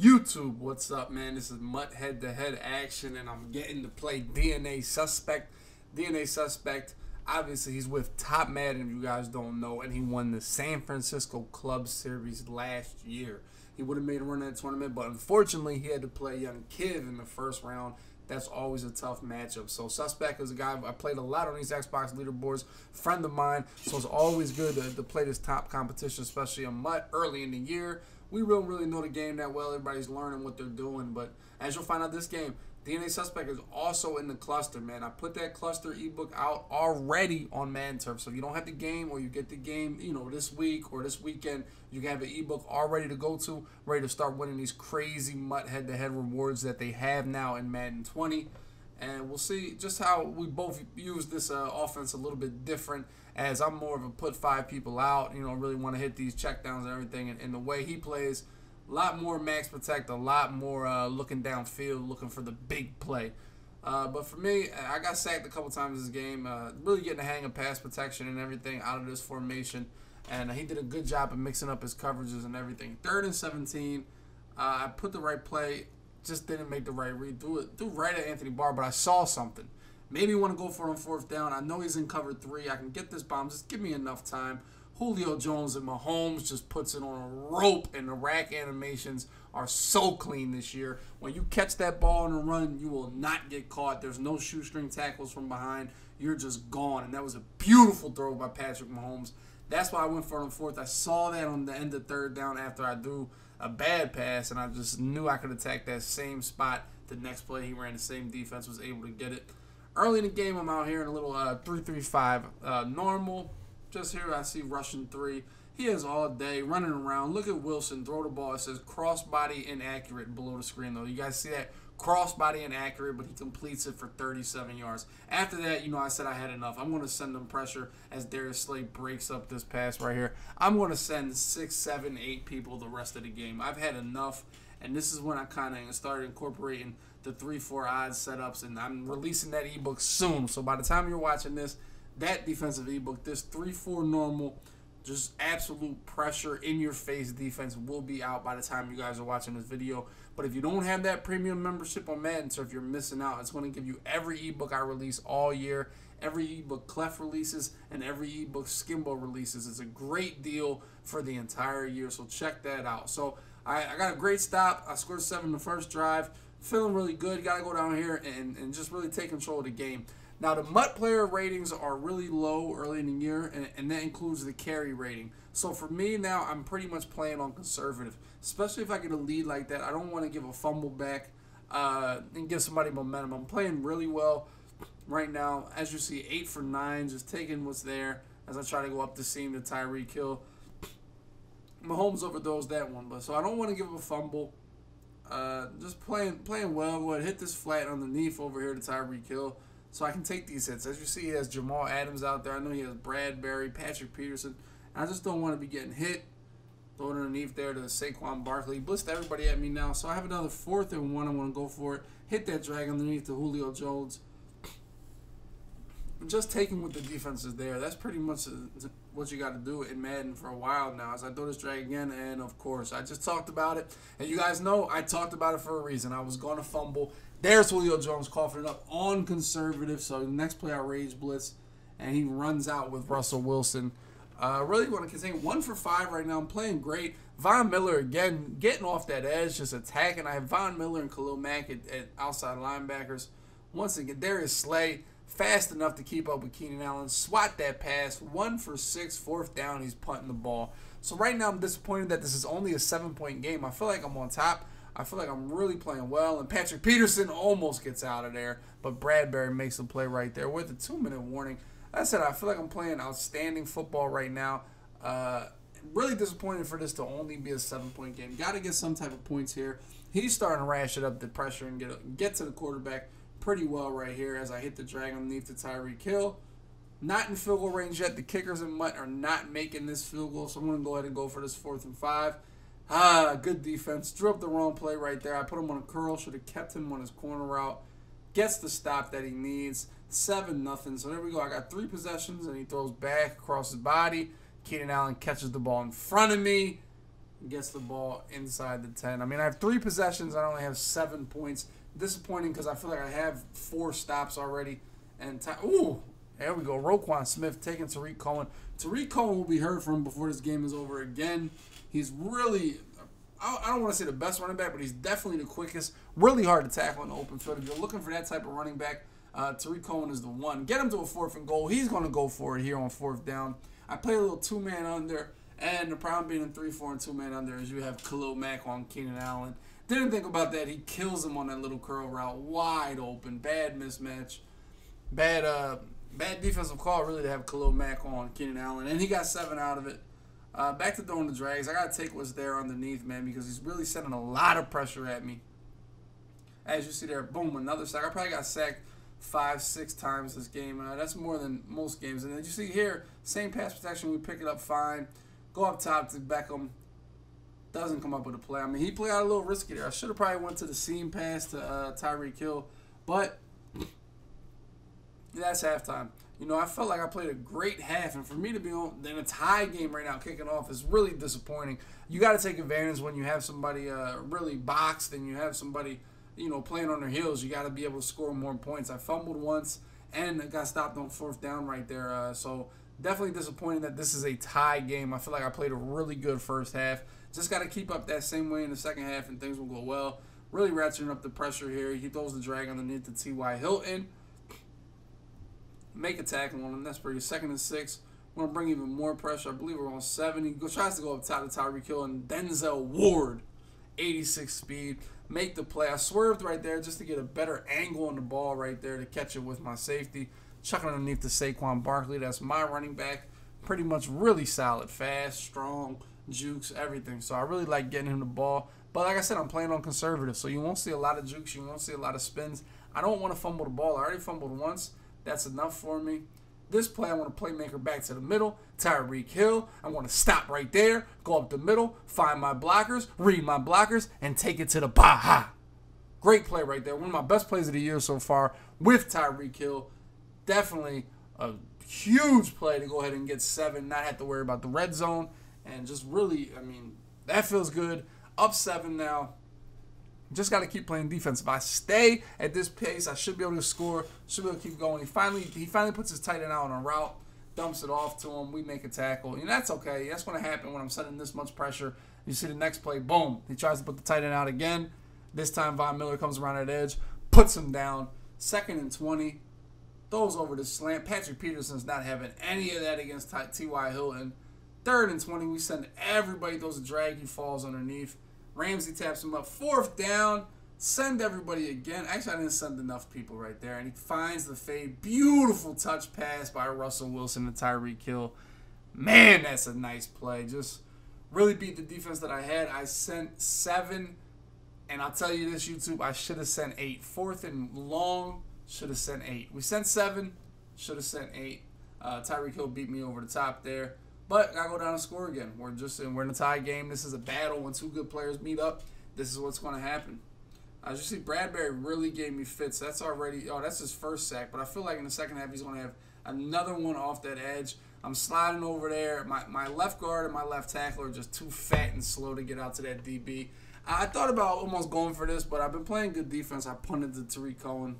YouTube, what's up, man? This is MUT head to head action, and I'm getting to play DNA Suspect. DNA Suspect, obviously, he's with Top Madden, if you guys don't know, and he won the San Francisco Club Series last year. He would have made a run at the tournament, but unfortunately, he had to play Young Kid in the first round. That's always a tough matchup. So Suspect is a guy I played a lot on these Xbox leaderboards, friend of mine. So it's always good to, to play this top competition, especially a MUT early in the year we don't really know the game that well. Everybody's learning what they're doing. But as you'll find out this game, DNA Suspect is also in the cluster, man. I put that cluster ebook out already on Madden Turf. So if you don't have the game or you get the game, you know, this week or this weekend, you can have an ebook all ready to go to, ready to start winning these crazy MUT head-to-head rewards that they have now in Madden 20 and we'll see just how we both use this uh, offense a little bit different. As I'm more of a put five people out, you know, really want to hit these checkdowns and everything. And, and, the way he plays, a lot more max protect, a lot more uh, looking downfield, looking for the big play. Uh, but for me, I got sacked a couple times this game. Uh, really getting the hang of pass protection and everything out of this formation. And he did a good job of mixing up his coverages and everything. Third and 17. Uh, I put the right play just didn't make the right read. Threw it, threw right at Anthony Barr, but I saw something. Maybe want to go for on fourth down. I know he's in cover three. I can get this bomb. Just give me enough time. Julio Jones and Mahomes just puts it on a rope, and the rack animations are so clean this year. When you catch that ball in a run, you will not get caught. There's no shoestring tackles from behind. You're just gone. And that was a beautiful throw by Patrick Mahomes. That's why I went for it on fourth. I saw that on the end of third down after I threw a bad pass, and I just knew I could attack that same spot. The next play, he ran the same defense, was able to get it. Early in the game, I'm out here in a little uh, 3-3-5 uh, normal. Just here, I see rushing three. He is all day running around. Look at Wilson throw the ball. It says crossbody inaccurate below the screen, though. You guys see that? crossbody inaccurate, but he completes it for 37 yards. After that, you know, I said I had enough. I'm going to send them pressure as Darius Slay breaks up this pass right here. I'm going to send six, seven, eight people the rest of the game. I've had enough, and this is when I kind of started incorporating the 3-4 odds setups, and I'm releasing that ebook soon. So by the time you're watching this, that defensive ebook, this 3-4 normal – just absolute pressure in your face defense will be out by the time you guys are watching this video. But if you don't have that premium membership on Madden, so if you're missing out, it's going to give you every ebook I release all year, every ebook Clef releases, and every ebook Skimbo releases. It's a great deal for the entire year, so check that out. So I, I got a great stop. I scored seven the first drive. Feeling really good. Got to go down here and, and just really take control of the game. Now, the MUT player ratings are really low early in the year, and, and that includes the carry rating. So for me now, I'm pretty much playing on conservative, especially if I get a lead like that. I don't want to give a fumble back uh, and give somebody momentum. I'm playing really well right now. As you see, 8 for 9, just taking what's there as I try to go up the seam to Tyreek Hill. Mahomes overdosed that one, but so I don't want to give a fumble. Uh, just playing playing well. Ahead, hit this flat underneath over here to Tyreek Hill so I can take these hits. As you see, he has Jamal Adams out there. I know he has Bradberry, Patrick Peterson. I just don't want to be getting hit. Throw it underneath there to Saquon Barkley. Blitzed everybody at me now. So I have another fourth and one. I want to go for it. Hit that drag underneath to Julio Jones. I'm Just taking what the defense is there. That's pretty much what you got to do in Madden for a while now. As I throw this drag again, and of course, I just talked about it. And you guys know I talked about it for a reason. I was going to fumble. There's Julio Jones coughing it up on conservative. So next play I rage blitz, and he runs out with Russell Wilson. Uh, really want to continue. One for five right now. I'm playing great. Von Miller again getting off that edge, just attacking. I have Von Miller and Khalil Mack at, at outside linebackers. Once again, there is Slay fast enough to keep up with Keenan Allen. Swat that pass. One for six, fourth down. He's punting the ball. So right now I'm disappointed that this is only a seven point game. I feel like I'm on top. I feel like I'm really playing well, and Patrick Peterson almost gets out of there, but Bradberry makes a play right there with a two-minute warning. I said I feel like I'm playing outstanding football right now. Uh, really disappointed for this to only be a seven-point game. Got to get some type of points here. He's starting to ratchet up the pressure and get get to the quarterback pretty well right here as I hit the drag underneath the Tyreek Hill. Not in field goal range yet. The kickers and MUT are not making this field goal, so I'm going to go ahead and go for this fourth and five. Ah, good defense. Drew up the wrong play right there. I put him on a curl. Should have kept him on his corner route. Gets the stop that he needs. 7 nothing. So there we go. I got three possessions, and he throws back across his body. Keenan Allen catches the ball in front of me. gets the ball inside the 10. I mean, I have three possessions. I only have seven points. Disappointing because I feel like I have four stops already. And, ooh, there we go. Roquan Smith taking Tarik Cohen. Tarik Cohen will be heard from before this game is over again. He's really, I don't want to say the best running back, but he's definitely the quickest. Really hard to tackle in the open field. If you're looking for that type of running back, uh, Tarik Cohen is the one. Get him to a fourth and goal. He's going to go for it here on fourth down. I play a little two man under. And the problem being in 3 4 and 2 man under is you have Khalil Mack on Keenan Allen. Didn't think about that. He kills him on that little curl route. Wide open. Bad mismatch. Bad uh bad defensive call really to have Khalil Mack on Keenan Allen. And he got seven out of it. Uh, back to throwing the drags. I gotta take what's there underneath, man, because he's really sending a lot of pressure at me. As you see there, boom, another sack. I probably got sacked five, six times this game. Uh, that's more than most games. And then you see here, same pass protection. We pick it up fine. Go up top to Beckham. Doesn't come up with a play. I mean, he played out a little risky there. I should have probably went to the seam pass to uh, Tyreek Hill, but that's halftime. You know, I felt like I played a great half, and for me to be on in a tie game right now, kicking off, is really disappointing. You got to take advantage when you have somebody uh, really boxed and you have somebody, you know, playing on their heels. You got to be able to score more points. I fumbled once and got stopped on fourth down right there. Uh, so definitely disappointed that this is a tie game. I feel like I played a really good first half. Just got to keep up that same way in the second half, and things will go well. Really ratcheting up the pressure here. He throws the drag underneath the T.Y. Hilton. Make a tackle on him. That's pretty. Second and six. We're to bring even more pressure. I believe we're on seven. He tries to go up top to Tyreek Hill, and Denzel Ward, 86 speed, make the play. I swerved right there just to get a better angle on the ball right there to catch it with my safety chucking underneath the Saquon Barkley. That's my running back. Pretty much really solid, fast, strong, jukes, everything. So I really like getting him the ball. But like I said, I'm playing on conservative, so you won't see a lot of jukes. You won't see a lot of spins. I don't want to fumble the ball. I already fumbled once. That's enough for me. This play, I want to playmaker back to the middle. Tyreek Hill. I want to stop right there, go up the middle, find my blockers, read my blockers, and take it to the Baha. Great play right there. One of my best plays of the year so far with Tyreek Hill definitely a huge play to go ahead and get seven, not have to worry about the red zone, and just really, I mean, that feels good. Up seven now. Just got to keep playing defense. If I stay at this pace, I should be able to score. Should be able to keep going. He finally he finally puts his tight end out on a route, dumps it off to him. We make a tackle. And that's okay. That's going to happen when I'm sending this much pressure. You see the next play, boom. He tries to put the tight end out again. This time Von Miller comes around that edge, puts him down. Second and 20 throws over the slant. Patrick Peterson's not having any of that against T.Y. Hilton. Third and 20, we send everybody throws a drag. He falls underneath. Ramsey taps him up. Fourth down. Send everybody again. Actually, I didn't send enough people right there. And he finds the fade. Beautiful touch pass by Russell Wilson to Tyreek Hill. Man, that's a nice play. Just really beat the defense that I had. I sent seven. And I'll tell you this, YouTube, I should have sent eight. Fourth and long should have sent eight. We sent seven. Should have sent eight. Uh, Tyreek Hill beat me over the top there. But I go down and score again. We're just in, we're in a tie game. This is a battle when two good players meet up. This is what's going to happen. As you see, Bradberry really gave me fits. That's already oh that's his first sack. But I feel like in the second half he's going to have another one off that edge. I'm sliding over there. My my left guard and my left tackle are just too fat and slow to get out to that DB. I thought about almost going for this, but I've been playing good defense. I punted to Tarik Cohen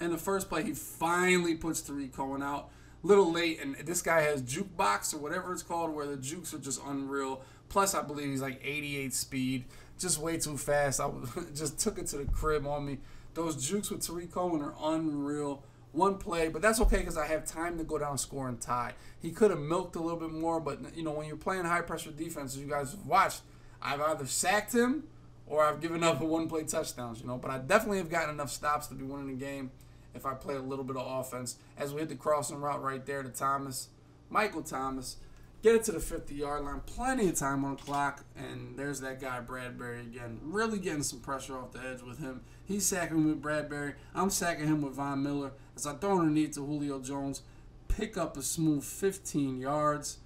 in the first play, he finally puts Tarik Cohen out. Little late, and this guy has jukebox or whatever it's called, where the jukes are just unreal. Plus, I believe he's like 88 speed, just way too fast. I just took it to the crib on me. Those jukes with Tarik Cohen are unreal. One play, but that's okay because I have time to go down, score, and tie. He could have milked a little bit more, but you know when you're playing high pressure defense, you guys have watched, I've either sacked him or I've given up a one play touchdowns. You know, but I definitely have gotten enough stops to be winning the game if I play a little bit of offense. As we hit the crossing route right there to Thomas, Michael Thomas, get it to the 50 yard line. Plenty of time on the clock. And there's that guy, Bradberry again. Really getting some pressure off the edge with him. He's sacking with Bradberry. I'm sacking him with Von Miller. As I throw underneath to Julio Jones, pick up a smooth 15 yards.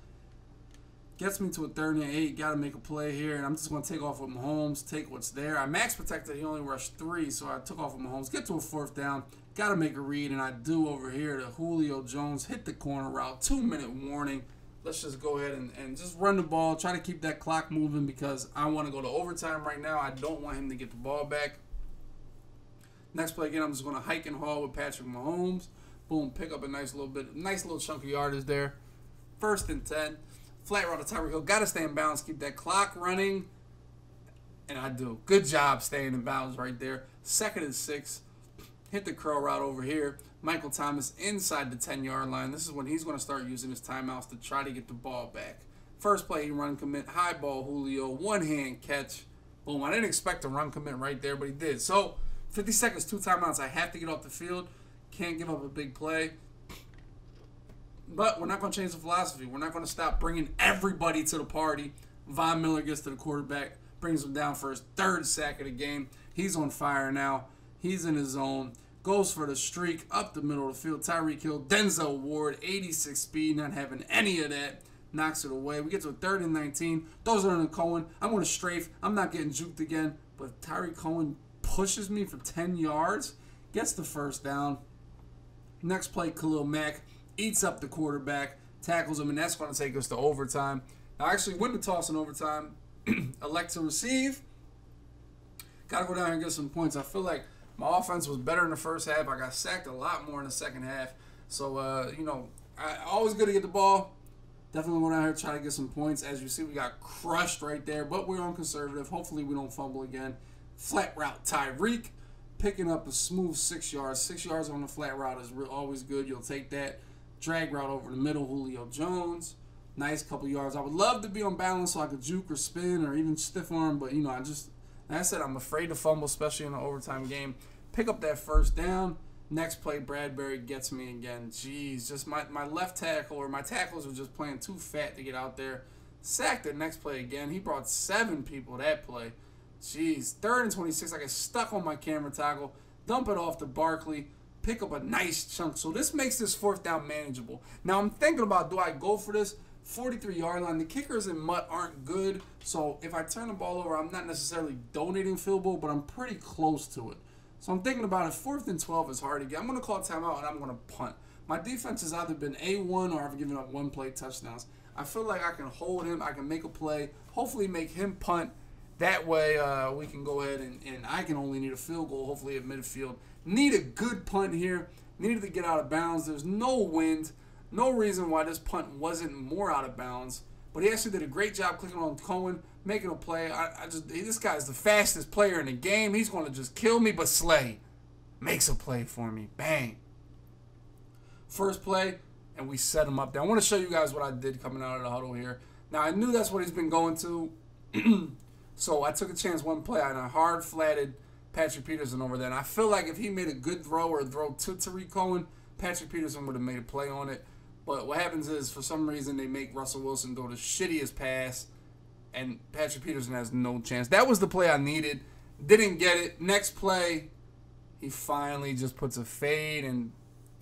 Gets me to a 38. Got to make a play here. And I'm just going to take off with Mahomes, take what's there. I max protected. He only rushed three, so I took off with Mahomes. Get to a fourth down. Got to make a read, and I do over here to Julio Jones. Hit the corner route. Two minute warning. let's just go ahead and, and just run the ball, try to keep that clock moving because I want to go to overtime right now. I don't want him to get the ball back. Next play again, I'm just going to hike and haul with Patrick Mahomes. Boom, pick up a nice little bit, nice little chunk of yardage there. First and 10. Flat route to Tyreek Hill. Got to stay in bounds, keep that clock running. And I do. Good job staying in bounds right there. Second and six. Hit the curl route over here. Michael Thomas inside the 10 yard line. This is when he's going to start using his timeouts to try to get the ball back. First play, he run commit, high ball, Julio, one hand catch. Boom. I didn't expect a run commit right there, but he did. So 50 seconds, two timeouts. I have to get off the field. Can't give up a big play. But we're not going to change the philosophy. We're not going to stop bringing everybody to the party. Von Miller gets to the quarterback, brings him down for his third sack of the game. He's on fire now. He's in his zone. Goes for the streak up the middle of the field. Tyreek Hill, Denzel Ward, 86 speed, not having any of that. Knocks it away. We get to a third and 19. Those are in Cohen. I'm going to strafe. I'm not getting juked again. But Tarik Cohen pushes me for 10 yards. Gets the first down. Next play, Khalil Mack eats up the quarterback, tackles him, and that's going to take us to overtime. Now, actually, win the toss in overtime. elect to receive. Got to go down here and get some points. I feel like my offense was better in the first half. I got sacked a lot more in the second half. So, uh, you know, I, always good to get the ball. Definitely went out here try to get some points. As you see, we got crushed right there, but we're on conservative. Hopefully, we don't fumble again. Flat route, Tyreek picking up a smooth six yards. Six yards on the flat route is always good. You'll take that. Drag route over the middle, Julio Jones. Nice couple yards. I would love to be on balance so I could juke or spin or even stiff arm, but you know, I just like I said, I'm afraid to fumble, especially in an overtime game. Pick up that first down. Next play, Bradberry gets me again. Jeez, just my, my left tackle or my tackles were just playing too fat to get out there. Sacked the next play again. He brought seven people that play. Jeez, third and 26. I get stuck on my camera tackle. Dump it off to Barkley. Pick up a nice chunk. So this makes this fourth down manageable. Now I'm thinking about do I go for this? 43 yard line. The kickers in MUT aren't good, so if I turn the ball over, I'm not necessarily donating field goal, but I'm pretty close to it. So I'm thinking about it. Fourth and 12 is hard to get. I'm going to call timeout and I'm going to punt. My defense has either been A1 or I've given up one play touchdowns. I feel like I can hold him. I can make a play. Hopefully, make him punt. That way, uh, we can go ahead and, and I can only need a field goal, hopefully, at midfield. Need a good punt here. Needed to get out of bounds. There's no wind. No reason why this punt wasn't more out of bounds. But he actually did a great job clicking on Cohen, making a play. I, I just this guy's the fastest player in the game. He's going to just kill me, but Slay makes a play for me. Bang. First play, and we set him up there. I want to show you guys what I did coming out of the huddle here. Now I knew that's what he's been going to, so I took a chance one play on a hard flatted Patrick Peterson over there. And I feel like if he made a good throw or a throw to Tarik Cohen, Patrick Peterson would have made a play on it. But what happens is, for some reason, they make Russell Wilson go the shittiest pass, and Patrick Peterson has no chance. That was the play I needed. Didn't get it. Next play, he finally just puts a fade, and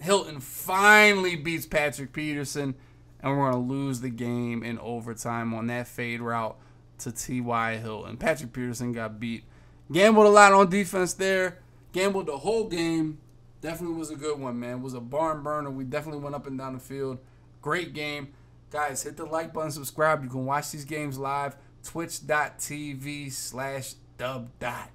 Hilton finally beats Patrick Peterson, and we're going to lose the game in overtime on that fade route to T.Y. Hilton. Patrick Peterson got beat. Gambled a lot on defense there. Gambled the whole game. Definitely was a good one, man. It was a barn burner. We definitely went up and down the field. Great game. Guys, hit the like button, subscribe. You can watch these games live. Twitch.tv slash dub dot.